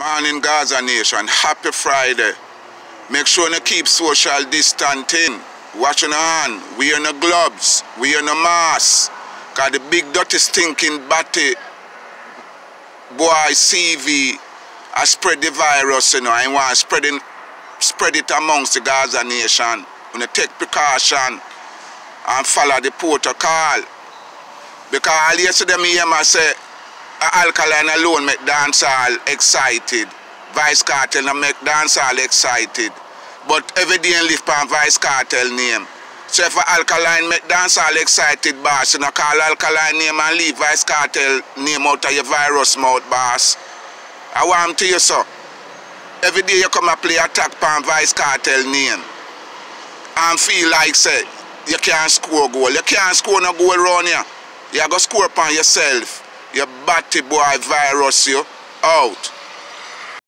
Morning Gaza Nation, happy Friday. Make sure you keep social distancing. Wash your hand, wear no gloves, wear no mask. Cause the big dirty stinking batty boy CV I spread the virus, you know, I want spreading spread it amongst the Gaza Nation. When you take precaution and follow the protocol. Because yesterday me hear say alkaline alone make dancehall excited. Vybz Kartel no make dancehall excited. But every day live on Vybz Kartel name. So if alkaline make dancehall excited, boss, you know, call alkaline name and leave Vybz Kartel name out of your virus mouth, boss. I want to you so. Every day you come and play attack on Vybz Kartel name. And feel like say you can't score goal. You can't score no goal around here. You go score upon yourself. You batty boy virus you out.